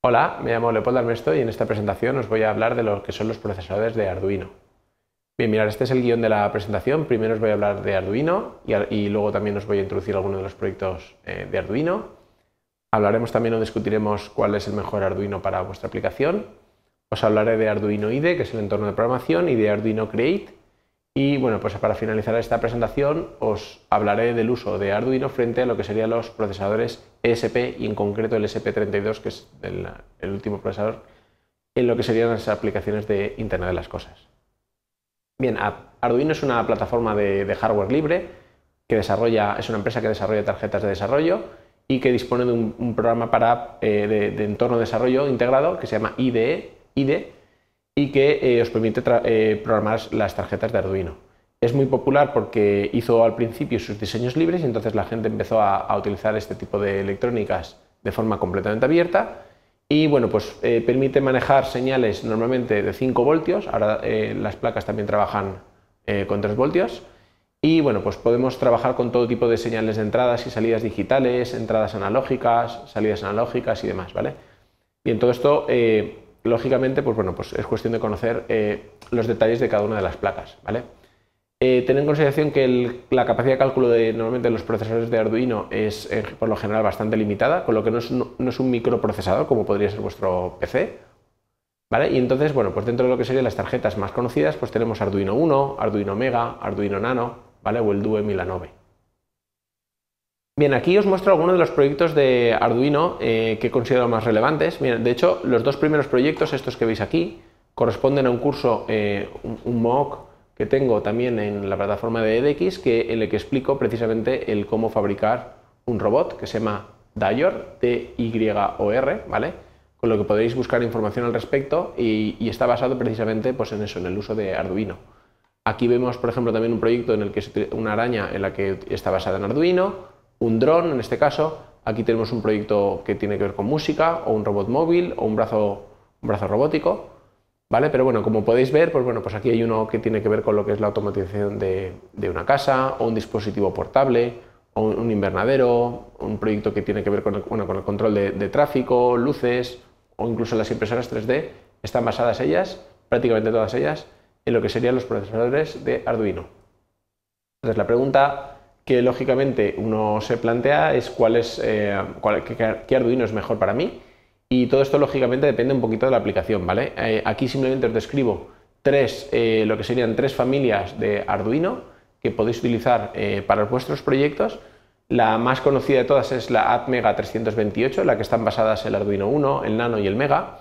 Hola, me llamo Leopoldo Armesto y en esta presentación os voy a hablar de lo que son los procesadores de Arduino. Bien, mirad, este es el guion de la presentación. Primero os voy a hablar de Arduino y, luego también os voy a introducir algunos de los proyectos eh, de Arduino. Hablaremos también o discutiremos cuál es el mejor Arduino para vuestra aplicación. Os hablaré de Arduino IDE, que es el entorno de programación, y de Arduino Create, y bueno, pues para finalizar esta presentación os hablaré del uso de Arduino frente a lo que serían los procesadores ESP y en concreto el ESP32, que es el, último procesador, en lo que serían las aplicaciones de Internet de las Cosas. Bien, Arduino es una plataforma de, hardware libre que desarrolla, es una empresa que desarrolla tarjetas de desarrollo y que dispone de un, programa para, eh, de, entorno de desarrollo integrado que se llama IDE y que eh, os permite eh, programar las tarjetas de Arduino. Es muy popular porque hizo al principio sus diseños libres y entonces la gente empezó a, utilizar este tipo de electrónicas de forma completamente abierta y bueno, pues eh, permite manejar señales normalmente de 5 voltios, ahora las placas también trabajan con 3 voltios y bueno, pues podemos trabajar con todo tipo de señales de entradas y salidas digitales, entradas analógicas, salidas analógicas y demás, ¿vale? Y en todo esto lógicamente, pues bueno, pues es cuestión de conocer eh, los detalles de cada una de las placas, ¿vale? Eh, en consideración que la capacidad de cálculo de normalmente los procesadores de Arduino es eh, por lo general bastante limitada, con lo que no es, un microprocesador como podría ser vuestro PC, ¿vale? Y entonces, bueno, pues dentro de lo que serían las tarjetas más conocidas, pues tenemos Arduino 1, Arduino Mega, Arduino Nano, ¿vale? O el Due Milanove. Bien, aquí os muestro algunos de los proyectos de Arduino eh, que considero más relevantes. de hecho, los dos primeros proyectos, estos que veis aquí, corresponden a un curso, eh, un, MOOC que tengo también en la plataforma de edX, que, en el que explico precisamente el cómo fabricar un robot que se llama Dayor, D-Y-O-R, ¿vale? Con lo que podéis buscar información al respecto y, está basado precisamente pues, en eso, en el uso de Arduino. Aquí vemos, por ejemplo, también un proyecto en el que es una araña en la que está basada en Arduino, un dron en este caso. Aquí tenemos un proyecto que tiene que ver con música o un robot móvil o un brazo, un brazo robótico. ¿Vale? Pero bueno, como podéis ver, pues bueno, pues aquí hay uno que tiene que ver con lo que es la automatización de, una casa o un dispositivo portable o un, invernadero, un proyecto que tiene que ver con el, con el control de, de, tráfico, luces o incluso las impresoras 3D. Están basadas ellas, prácticamente todas ellas, en lo que serían los procesadores de Arduino. Entonces la pregunta que lógicamente uno se plantea es cuál es, eh, qué, Arduino es mejor para mí y todo esto lógicamente depende un poquito de la aplicación, ¿vale? Eh, aquí simplemente os describo tres, eh, lo que serían tres familias de Arduino que podéis utilizar para vuestros proyectos. La más conocida de todas es la ATmega 328, la que están basadas el Arduino 1, el Nano y el Mega.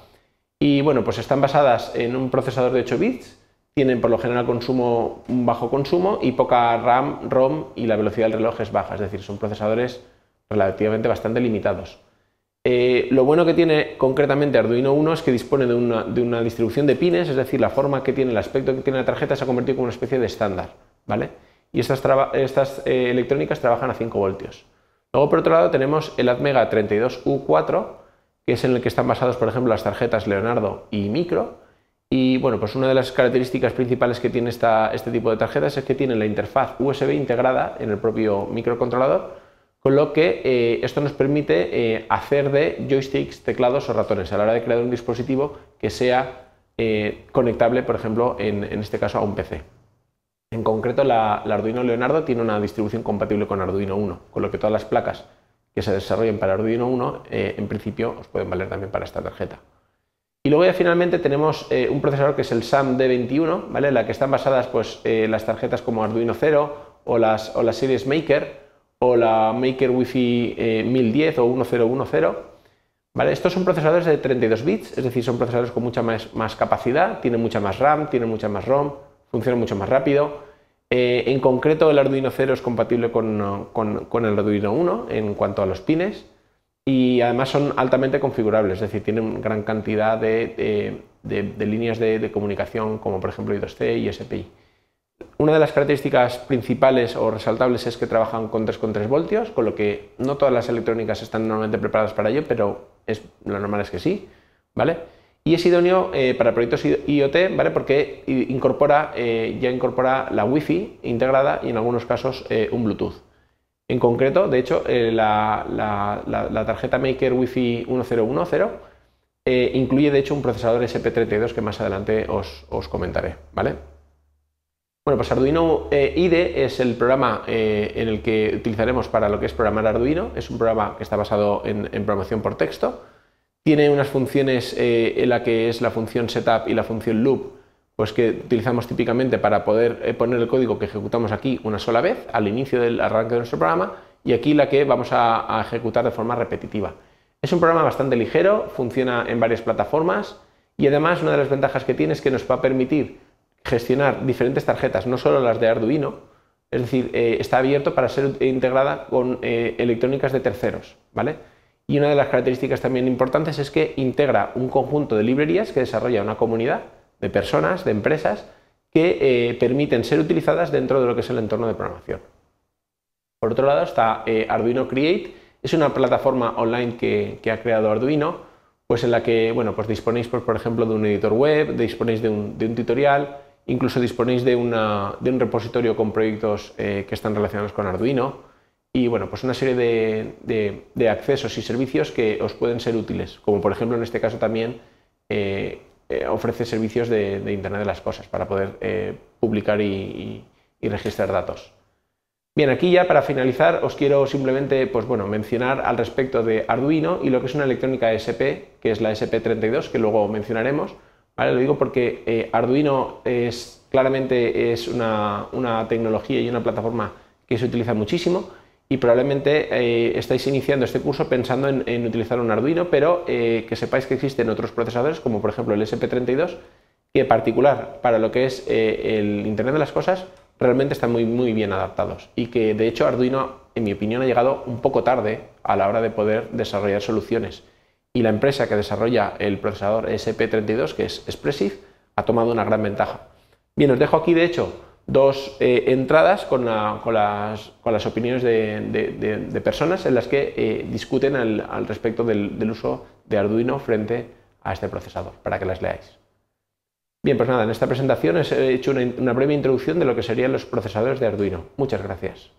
Y bueno, pues están basadas en un procesador de 8 bits tienen por lo general consumo, un bajo consumo y poca RAM, ROM y la velocidad del reloj es baja, es decir, son procesadores relativamente bastante limitados. Eh, lo bueno que tiene concretamente Arduino 1 es que dispone de una, distribución de pines, es decir, la forma que tiene, el aspecto que tiene la tarjeta se ha convertido en una especie de estándar, ¿vale? Y estas, estas eh, electrónicas trabajan a 5 voltios. Luego, por otro lado, tenemos el Atmega 32U4, que es en el que están basados, por ejemplo, las tarjetas Leonardo y Micro, y bueno, pues una de las características principales que tiene este tipo de tarjetas es que tiene la interfaz USB integrada en el propio microcontrolador, con lo que eh, esto nos permite eh, hacer de joysticks, teclados o ratones a la hora de crear un dispositivo que sea eh, conectable, por ejemplo, en, este caso a un PC. En concreto, la, la, Arduino Leonardo tiene una distribución compatible con Arduino 1, con lo que todas las placas que se desarrollen para Arduino 1, en principio, os pueden valer también para esta tarjeta. Y luego ya finalmente tenemos eh, un procesador que es el SAM D21, ¿vale? en la que están basadas pues, eh, las tarjetas como Arduino 0 o las, o series Maker o la Maker Wi-Fi 1010 eh, o 1010. ¿vale? Estos son procesadores de 32 bits, es decir, son procesadores con mucha más, más capacidad, tienen mucha más RAM, tienen mucha más ROM, funcionan mucho más rápido. en concreto, el Arduino 0 es compatible con, con, con el Arduino 1 en cuanto a los pines y además son altamente configurables, es decir, tienen gran cantidad de, líneas de, comunicación como por ejemplo I2C y SPI. Una de las características principales o resaltables es que trabajan con 3,3 voltios, con lo que no todas las electrónicas están normalmente preparadas para ello, pero es, lo normal es que sí, ¿vale? Y es idóneo eh, para proyectos IoT, ¿vale? Porque incorpora, eh, ya incorpora la Wi-Fi integrada y en algunos casos eh, un Bluetooth. En concreto, de hecho, eh, la, tarjeta Maker Wi-Fi 1010 eh, incluye de hecho un procesador SP32 que más adelante os, comentaré, ¿vale? Bueno, pues Arduino eh, IDE es el programa eh, en el que utilizaremos para lo que es programar Arduino. Es un programa que está basado en, programación por texto. Tiene unas funciones en la que es la función setup y la función loop, pues que utilizamos típicamente para poder poner el código que ejecutamos aquí una sola vez al inicio del arranque de nuestro programa y aquí la que vamos a, a ejecutar de forma repetitiva. Es un programa bastante ligero, funciona en varias plataformas y además una de las ventajas que tiene es que nos va a permitir gestionar diferentes tarjetas, no solo las de Arduino, es decir, eh, está abierto para ser integrada con eh, electrónicas de terceros, ¿vale? Y una de las características también importantes es que integra un conjunto de librerías que desarrolla una comunidad de personas, de empresas, que eh, permiten ser utilizadas dentro de lo que es el entorno de programación. Por otro lado está Arduino Create, es una plataforma online que, ha creado Arduino, pues en la que bueno, pues disponéis, por ejemplo, de un editor web, disponéis de un, tutorial, Incluso disponéis de, un repositorio con proyectos eh, que están relacionados con Arduino y bueno, pues una serie de, accesos y servicios que os pueden ser útiles, como por ejemplo en este caso también eh, eh, ofrece servicios de, Internet de las Cosas para poder publicar y, registrar datos. Bien, aquí ya para finalizar os quiero simplemente pues bueno, mencionar al respecto de Arduino y lo que es una electrónica SP, que es la SP32, que luego mencionaremos, lo digo porque eh, Arduino es claramente es una, tecnología y una plataforma que se utiliza muchísimo y probablemente eh, estáis iniciando este curso pensando en, utilizar un Arduino, pero eh, que sepáis que existen otros procesadores, como por ejemplo el SP32, que en particular para lo que es el Internet de las Cosas, realmente están muy, muy bien adaptados y que de hecho Arduino, en mi opinión, ha llegado un poco tarde a la hora de poder desarrollar soluciones y la empresa que desarrolla el procesador SP32, que es Expressive, ha tomado una gran ventaja. Bien, os dejo aquí de hecho dos eh, entradas con, las, opiniones de, personas en las que eh, discuten al, respecto del, uso de Arduino frente a este procesador, para que las leáis. Bien, pues nada, en esta presentación he hecho una breve introducción de lo que serían los procesadores de Arduino. Muchas gracias.